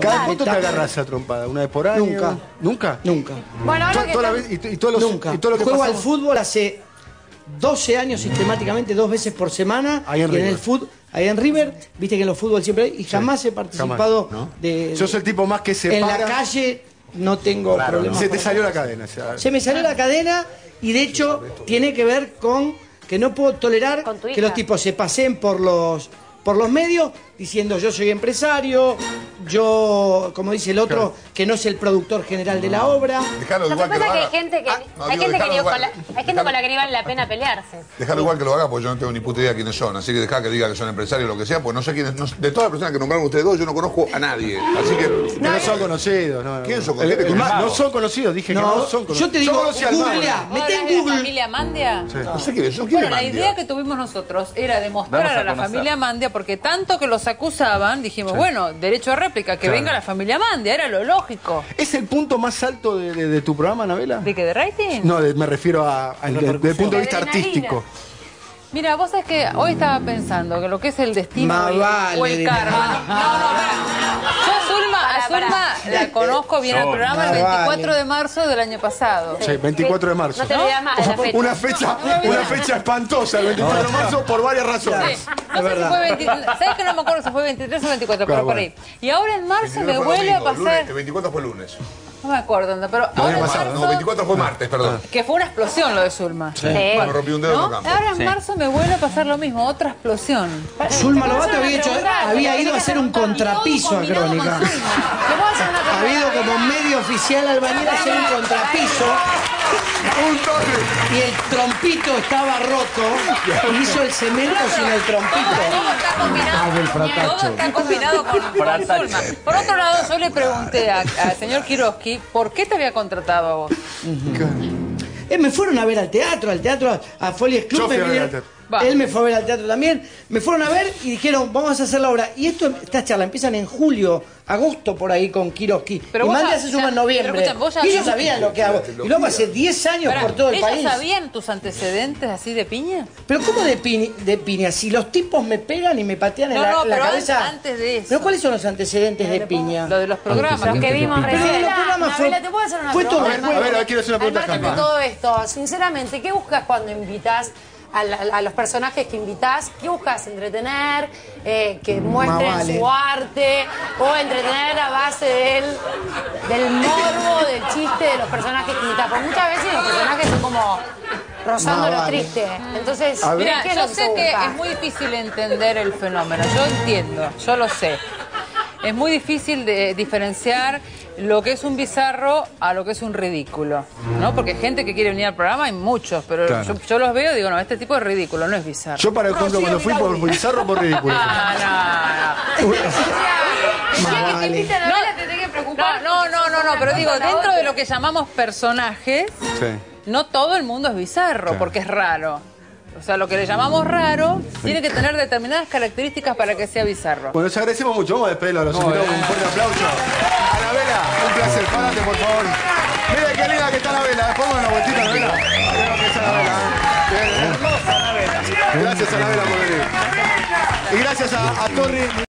¿Cada cuánto te agarras a trompada? ¿Una vez por año? Nunca. ¿Nunca? Nunca. Bueno, ahora que toda la están- vez- y, y todos los, Nunca. y todo lo que Juego al pasamos- fútbol hace 12 años sistemáticamente, dos veces por semana. Ahí en y en River. el fútbol, ahí en River, viste que en los fútbol siempre hay, y jamás he participado Jamás, ¿no? de. Sos el tipo más que se En para. la calle no tengo problemas. Se te salió la cadena. o sea, Se me salió la cadena y de hecho tiene que ver con que no puedo tolerar Con tu que hija. los tipos se pasen por los por los medios diciendo yo soy empresario, yo, como dice el otro, que no es el productor general de la obra. Dejalo Lo que igual que lo es que hay haga. gente que, Ah, no, hay digo, gente digo, con la, hay gente con la que ni vale la pena pelearse. Dejalo igual que lo haga, porque yo no tengo ni puta idea quiénes son. Así que dejá que diga que son empresarios o lo que sea, pues no sé quiénes. no- de todas las personas que nombraron ustedes dos, yo no conozco a nadie. Así que. que no son conocidos. No, ¿Quién son? El- ¿Quién te el conoce? ma- no son conocidos, dije que no No, son conocidos. yo te digo, googlea, ¿Vos mete hablas en de la Google. familia Mandia? No sé quiénes son. ¿Quién Bueno, la idea que tuvimos nosotros era demostrar a la familia Mandia, porque tanto que los acusaban, dijimos, bueno, derecho a réplica, que Claro. venga la familia Mandia, era lo lógico. ¿Es el punto más alto de, de- de tu programa, Anabela? ¿De qué? ¿De rating? No, de- me refiero a, a- de- del punto de vista artístico. Mira, vos sabés que hoy estaba pensando que lo que es el destino Más o el- vale o el de- karma. No, no, pará. Yo a Zulma, a Pará, pará. Zulma la conozco bien al programa el Más 24 vale. de marzo del año pasado. Sí, 24 de marzo. No te más de la fecha. Una fecha, una fecha espantosa, el 24 de marzo, por varias razones. Sí. No sé si fue 23, ¿sabes que no me acuerdo si fue 23 o 24, Claro, pero por ahí. Y ahora en marzo me fue vuelve a domingo, lunes, pasar, el 24 fue lunes. No me acuerdo, no, pero ahora en pasado, no, marzo, 24 fue martes, perdón. que fue una explosión lo de Zulma. Sí. Me rompí un dedo en ¿No? el campo. Ahora en Sí. marzo me vuelve a pasar lo mismo, otra explosión. Zulma ¿Te puedo Lobato había, hecho, pregunta? había ido a hacer un contrapiso a Crónica. Zulma. ¿Te puedo hacer una Ha habido como medio oficial albañil a hacer un contrapiso y el trompito estaba roto y hizo el cemento sin el trompito. Todo está combinado, todo está combinado con, con Fratacho. Zulma. Por otro lado, yo le pregunté al señor Kiroski por qué te había contratado a vos. Eh, me fueron a ver al teatro, al teatro, a Folies Club. Yo fui me a ver al teatro. Va. Él me fue a ver al teatro también. Me fueron a ver y dijeron, vamos a hacer la obra. Y esto, estas charlas empiezan en julio, agosto por ahí con Kiroski. Pero y Mandia se suma en noviembre. pero escucha, y ellos sabían lo que hago. Y luego hace 10 años Pará, por todo el ¿Ellos país. sabían tus antecedentes así de piña? Pero ¿cómo de, pi- de piña? Si los tipos me pegan y me patean en No, la, no, la pero cabeza. antes de eso. ¿Pero cuáles son los antecedentes de piña? Lo de los programas. Los que vimos Pero recién. los programas fue- ¿te puedo hacer una fue pregunta? A ver, a ver, a ver, quiero hacer una pregunta Al margen de todo esto, sinceramente, ¿qué buscas cuando invitas a, la- a los personajes que invitas? ¿Qué buscas? ¿Entretener? Eh, ¿Que muestren vale. su arte? ¿O entretener a base del, del morbo, del chiste de los personajes que invitas? Porque muchas veces los personajes son como rozando lo vale. triste. Entonces. Mira, ¿qué es yo que sé que es muy difícil entender el fenómeno. Yo entiendo, yo lo sé. Es muy difícil de diferenciar lo que es un bizarro a lo que es un ridículo, ¿no? Porque gente que quiere venir al programa hay muchos, pero Claro. yo, yo los veo y digo, no, este tipo es ridículo, no es bizarro. Yo, para ejemplo, cuando fui por bizarro, por ridículo. Ah, no, no. Más vale. No, no, no, no, no, pero digo, dentro de lo que llamamos personajes, Sí. no todo el mundo es bizarro, Claro. porque es raro. O sea, lo que le llamamos raro tiene que tener determinadas características para que sea bizarro. Bueno, les agradecemos mucho. Vamos a despedirlo a los invitados con un fuerte aplauso. Anabela, un placer. Párate, por favor. Mira qué linda que está Anabela. Pongan una vueltita, Anabela. Mira que es Anabela. Bien, hermosa Anabela. Gracias, Anabela, por venir. Y gracias a, a Torri.